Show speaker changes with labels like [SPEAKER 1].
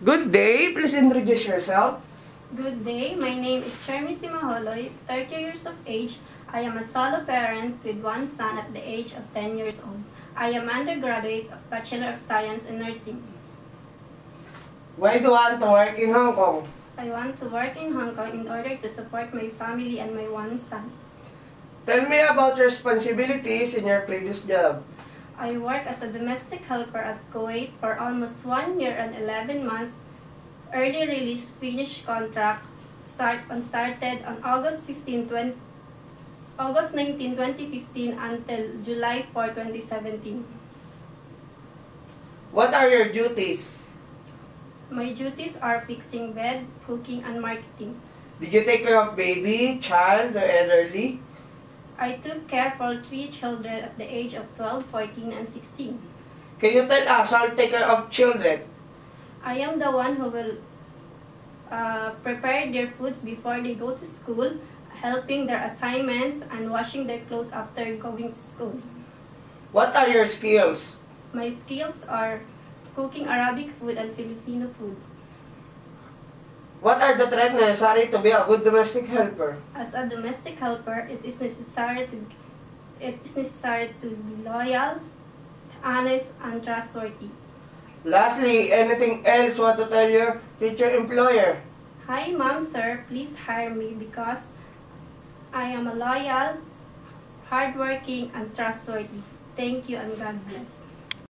[SPEAKER 1] Good day. Please introduce yourself.
[SPEAKER 2] Good day, my name is Charmity Maholoy, 30 years of age. I am a solo parent with one son at the age of 10 years old. I am undergraduate of Bachelor of Science in Nursing.
[SPEAKER 1] Why do you want to work in Hong Kong?
[SPEAKER 2] I want to work in Hong Kong in order to support my family and my one son.
[SPEAKER 1] Tell me about your responsibilities in your previous job.
[SPEAKER 2] I work as a domestic helper at Kuwait for almost one year and 11 months. Early release finished contract start on started on August 15, 20, August 19, 2015 until July 4, 2017.
[SPEAKER 1] What are your duties?
[SPEAKER 2] My duties are fixing bed, cooking, and marketing.
[SPEAKER 1] Did you take care of baby, child, or elderly?
[SPEAKER 2] I took care for three children at the age of 12, 14, and 16.
[SPEAKER 1] Can you tell us how to take care of children?
[SPEAKER 2] I am the one who will uh, prepare their foods before they go to school, helping their assignments, and washing their clothes after going to school.
[SPEAKER 1] What are your skills?
[SPEAKER 2] My skills are cooking Arabic food and Filipino food.
[SPEAKER 1] The traits necessary to be a good domestic helper?
[SPEAKER 2] As a domestic helper, it is necessary to it is necessary to be loyal, honest, and trustworthy.
[SPEAKER 1] Lastly, anything else you want to tell your future employer?
[SPEAKER 2] Hi, mom, sir. Please hire me because I am a loyal, hardworking, and trustworthy. Thank you and God bless.